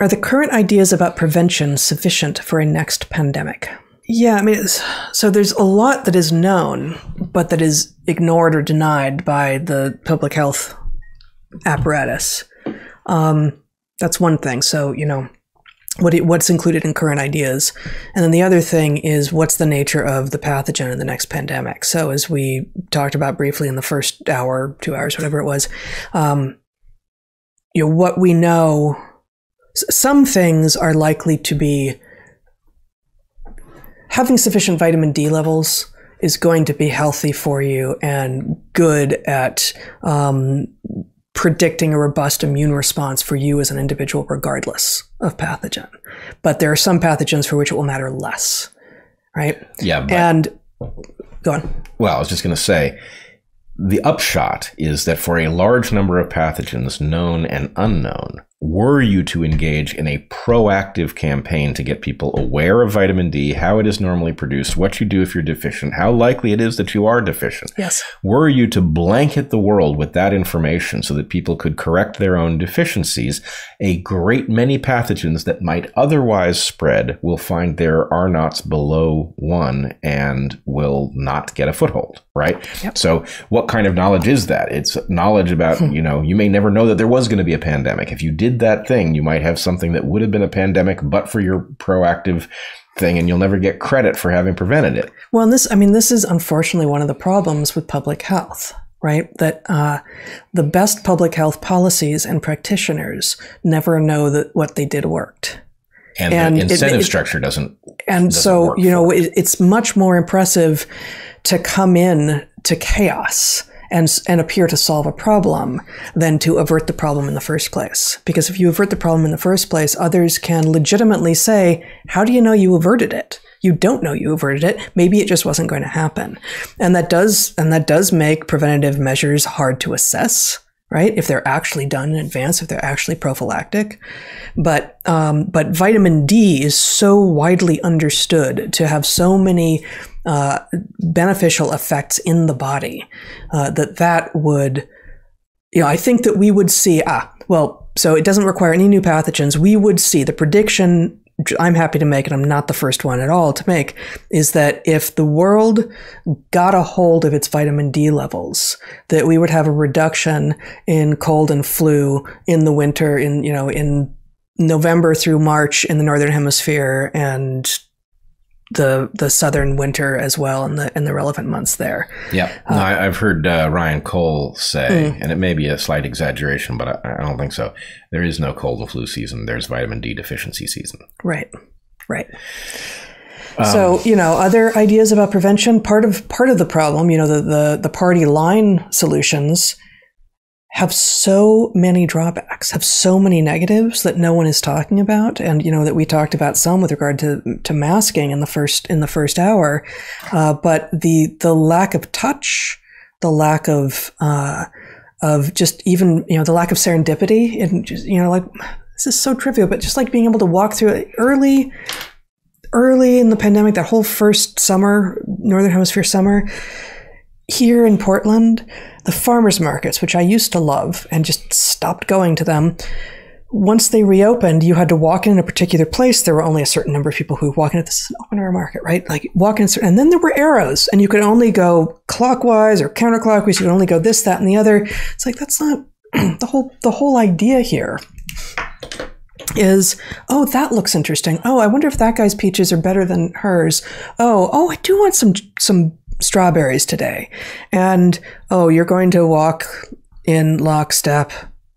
are the current ideas about prevention sufficient for a next pandemic? Yeah, I mean, so there's a lot that is known, but that is ignored or denied by the public health apparatus. Um, that's one thing. So, you know, what what's included in current ideas, and then the other thing is what's the nature of the pathogen in the next pandemic. So, as we talked about briefly in the first hour, two hours, whatever it was, um, you know, what we know, some things are likely to be having sufficient vitamin D levels is going to be healthy for you and good at um, predicting a robust immune response for you as an individual, regardless of pathogen. But there are some pathogens for which it will matter less, right? Yeah. and go on. Well, I was just going to say the upshot is that for a large number of pathogens, known and unknown, were you to engage in a proactive campaign to get people aware of vitamin D, how it is normally produced, what you do if you're deficient, how likely it is that you are deficient. Yes. Were you to blanket the world with that information so that people could correct their own deficiencies, a great many pathogens that might otherwise spread will find their R naughts below one and will not get a foothold, right? Yep. So, what kind of knowledge is that? It's knowledge about, hmm. you know, you may never know that there was going to be a pandemic. If you did did that thing, you might have something that would have been a pandemic, but for your proactive thing, and you'll never get credit for having prevented it. Well, and this, I mean, this is unfortunately one of the problems with public health, right? That uh, the best public health policies and practitioners never know that what they did worked. And, and the incentive it, it, structure doesn't. And doesn't so, you know, it, it's much more impressive to come in to chaos and, and appear to solve a problem than to avert the problem in the first place. Because if you avert the problem in the first place, others can legitimately say, How do you know you averted it? You don't know you averted it. Maybe it just wasn't going to happen. And that does, and that does make preventative measures hard to assess right? If they're actually done in advance, if they're actually prophylactic. But, um, but vitamin D is so widely understood to have so many uh, beneficial effects in the body uh, that that would, you know, I think that we would see, ah, well, so it doesn't require any new pathogens. We would see the prediction I'm happy to make, and I'm not the first one at all to make, is that if the world got a hold of its vitamin D levels, that we would have a reduction in cold and flu in the winter, in you know, in November through March in the northern hemisphere, and the the southern winter as well in the in the relevant months there. Yeah, no, uh, I, have heard uh, Ryan Cole say, mm. and it may be a slight exaggeration, but I, I, don't think so. There is no cold and flu season. There's vitamin D deficiency season. Right, right. Um, so you know, other ideas about prevention. Part of part of the problem, you know, the the, the party line solutions have so many drawbacks, have so many negatives that no one is talking about, and you know that we talked about some with regard to to masking in the first in the first hour, uh, but the the lack of touch, the lack of uh, of just even you know the lack of serendipity, and just you know like this is so trivial, but just like being able to walk through it early, early in the pandemic, that whole first summer, northern hemisphere summer here in Portland, the farmers markets, which I used to love and just stopped going to them, once they reopened, you had to walk in a particular place. There were only a certain number of people who walk in. At this is an open air market, right? Like walk in, and then there were arrows, and you could only go clockwise or counterclockwise. You could only go this, that, and the other. It's like that's not the whole the whole idea here. Is oh that looks interesting. Oh, I wonder if that guy's peaches are better than hers. Oh, oh, I do want some some strawberries today. And oh, you're going to walk in lockstep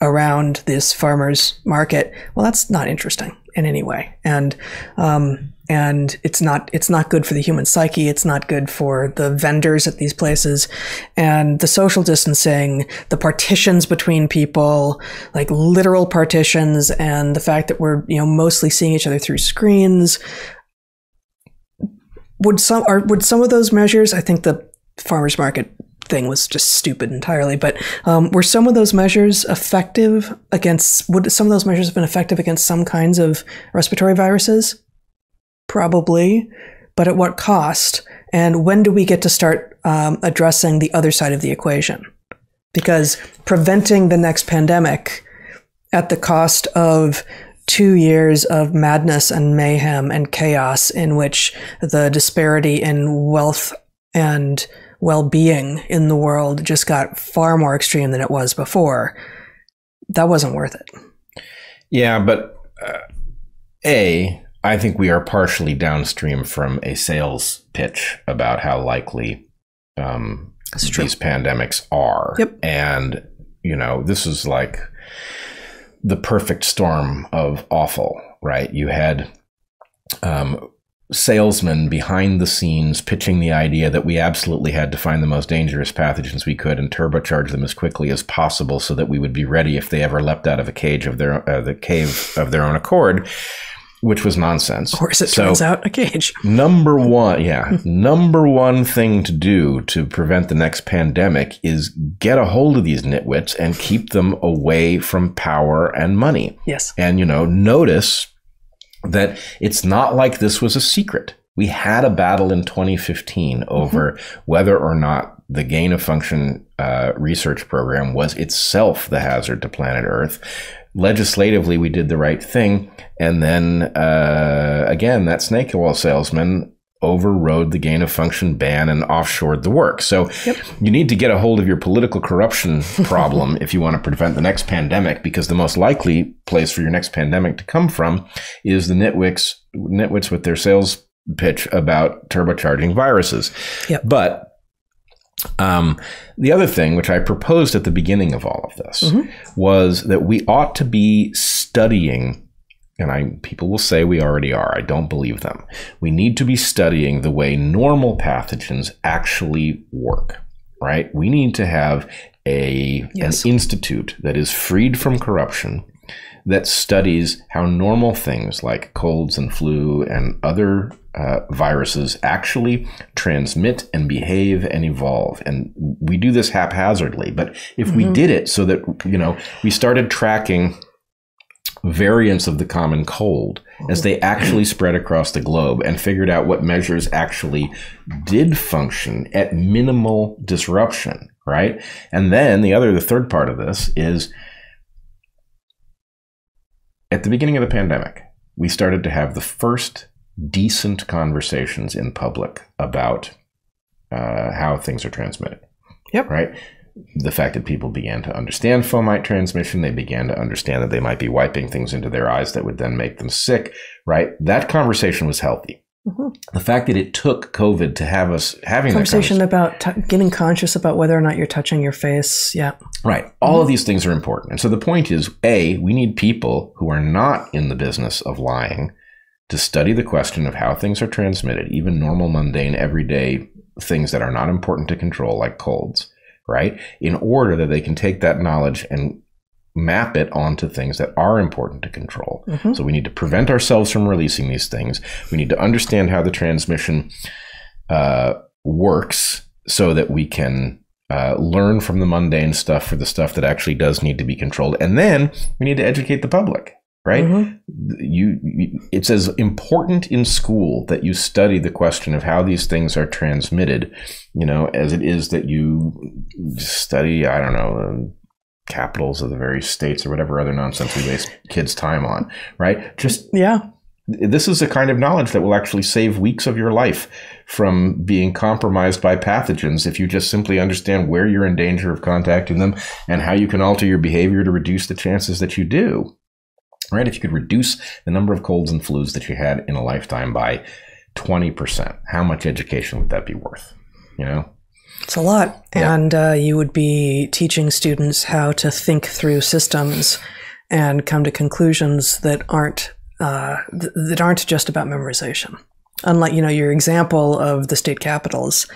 around this farmer's market. Well, that's not interesting in any way. And, um, and it's not it's not good for the human psyche it's not good for the vendors at these places and the social distancing the partitions between people like literal partitions and the fact that we're you know mostly seeing each other through screens would some are would some of those measures? I think the farmers market thing was just stupid entirely. But um, were some of those measures effective against? Would some of those measures have been effective against some kinds of respiratory viruses? Probably, but at what cost? And when do we get to start um, addressing the other side of the equation? Because preventing the next pandemic at the cost of two years of madness and mayhem and chaos in which the disparity in wealth and well-being in the world just got far more extreme than it was before. That wasn't worth it. Yeah but uh, a i think we are partially downstream from a sales pitch about how likely um, these pandemics are. Yep. and you know this is like the perfect storm of awful, right? You had um, salesmen behind the scenes pitching the idea that we absolutely had to find the most dangerous pathogens we could and turbocharge them as quickly as possible so that we would be ready if they ever leapt out of a cage of their uh, the cave of their own accord which was nonsense. Or as it so, turns out, a cage. Number one, yeah, number one thing to do to prevent the next pandemic is get a hold of these nitwits and keep them away from power and money. Yes. And, you know, notice that it's not like this was a secret. We had a battle in 2015 over mm-hmm. whether or not the gain of function uh, research program was itself the hazard to planet Earth legislatively we did the right thing. And then uh, again, that snake oil salesman overrode the gain of function ban and offshored the work. So yep. you need to get a hold of your political corruption problem if you want to prevent the next pandemic, because the most likely place for your next pandemic to come from is the nitwits, nitwits with their sales pitch about turbocharging viruses. Yep. But um, the other thing, which I proposed at the beginning of all of this, mm-hmm. was that we ought to be studying, and I people will say we already are. I don't believe them. We need to be studying the way normal pathogens actually work. Right? We need to have a yes. an institute that is freed from corruption that studies how normal things like colds and flu and other uh, viruses actually transmit and behave and evolve. And we do this haphazardly. But if mm-hmm. we did it so that, you know, we started tracking variants of the common cold as they actually spread across the globe and figured out what measures actually did function at minimal disruption, right? And then the other, the third part of this is at the beginning of the pandemic, we started to have the first decent conversations in public about uh, how things are transmitted. Yep. Right? The fact that people began to understand fomite transmission, they began to understand that they might be wiping things into their eyes that would then make them sick, right? That conversation was healthy. Mm-hmm. The fact that it took COVID to have us having this conversation about t- getting conscious about whether or not you're touching your face, yeah, right. All mm-hmm. of these things are important, and so the point is: a, we need people who are not in the business of lying to study the question of how things are transmitted, even normal, mundane, everyday things that are not important to control, like colds, right? In order that they can take that knowledge and map it onto things that are important to control. Mm-hmm. So we need to prevent ourselves from releasing these things. We need to understand how the transmission uh, works so that we can uh, learn from the mundane stuff for the stuff that actually does need to be controlled. And then we need to educate the public right? Mm-hmm. You, you, it's as important in school that you study the question of how these things are transmitted, you know, as it is that you study, I don't know, capitals of the various states or whatever other nonsense we waste kids' time on, right? Just yeah. This is the kind of knowledge that will actually save weeks of your life from being compromised by pathogens if you just simply understand where you're in danger of contacting them and how you can alter your behavior to reduce the chances that you do right? If you could reduce the number of colds and flus that you had in a lifetime by 20%, how much education would that be worth? You know? It's a lot. Yeah. And uh, you would be teaching students how to think through systems and come to conclusions that aren't uh, th- that aren't just about memorization. Unlike you know your example of the state capitals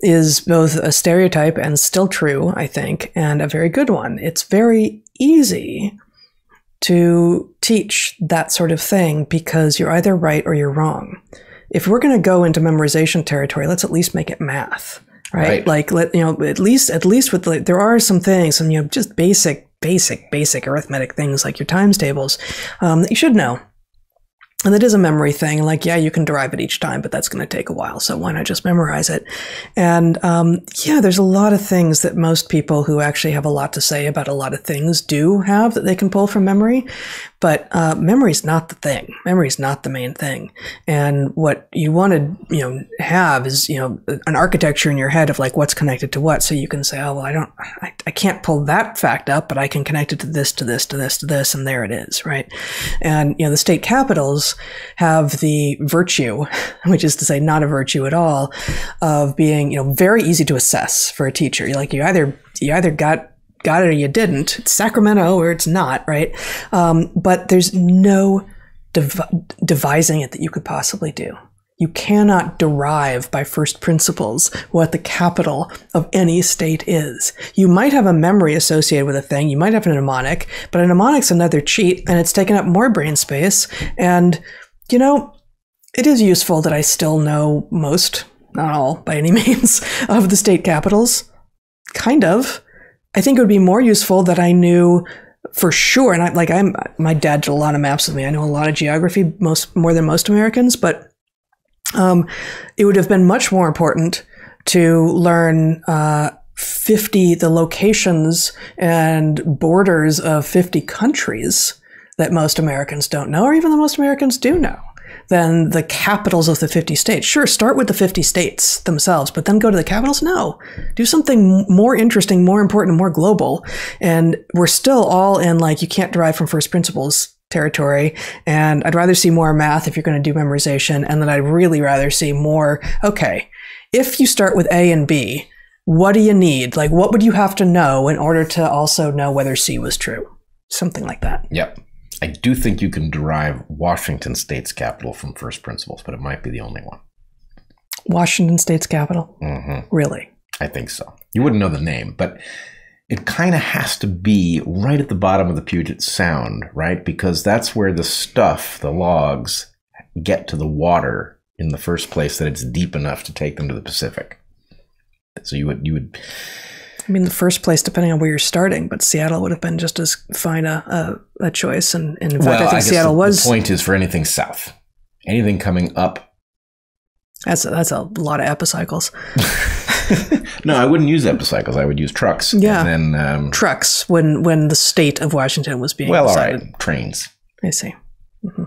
is both a stereotype and still true, I think, and a very good one. It's very easy to teach that sort of thing because you're either right or you're wrong. If we're going to go into memorization territory, let's at least make it math, right? right. Like let you know at least at least with the, there are some things, some you know just basic basic basic arithmetic things like your times tables um, that you should know. And that is a memory thing. Like, yeah, you can derive it each time, but that's going to take a while. So why not just memorize it? And um, yeah, there's a lot of things that most people who actually have a lot to say about a lot of things do have that they can pull from memory. But uh, memory is not the thing. Memory is not the main thing. And what you want to, you know, have is, you know, an architecture in your head of like what's connected to what. So you can say, oh, well, I don't, I, I can't pull that fact up, but I can connect it to this, to this, to this, to this, and there it is, right? And, you know, the state capitals have the virtue, which is to say not a virtue at all, of being, you know, very easy to assess for a teacher. Like, you either, you either got got it or you didn't. It's Sacramento or it's not, right? Um, but there's no dev- devising it that you could possibly do. You cannot derive by first principles what the capital of any state is. You might have a memory associated with a thing. You might have a mnemonic, but a mnemonic's another cheat and it's taken up more brain space. And, you know, it is useful that I still know most, not all by any means, of the state capitals. Kind of. I think it would be more useful that I knew for sure. And I like I'm my dad did a lot of maps with me. I know a lot of geography, most more than most Americans, but um, it would have been much more important to learn uh, 50 the locations and borders of 50 countries that most Americans don't know, or even the most Americans do know than the capitals of the 50 states. Sure, start with the 50 states themselves, but then go to the capitals? No. Do something more interesting, more important, more global. And we're still all in like, you can't derive from first principles territory. And I'd rather see more math if you're going to do memorization. And then I'd really rather see more, okay, if you start with A and B, what do you need? Like, what would you have to know in order to also know whether C was true? Something like that. Yep. I do think you can derive Washington State's capital from first principles, but it might be the only one. Washington State's capital? Mm-hmm. Really? I think so. You wouldn't know the name, but it kind of has to be right at the bottom of the Puget Sound, right? Because that's where the stuff, the logs, get to the water in the first place that it's deep enough to take them to the Pacific. So you would you would I mean, the first place, depending on where you're starting, but Seattle would have been just as fine a, a, a choice. And, and in fact, I think I Seattle the, was. The point is for anything south, anything coming up. That's a, that's a lot of epicycles. no, I wouldn't use epicycles. I would use trucks. Yeah, and then um, trucks when when the state of Washington was being well, decided. all right, trains. I see. Mm-hmm.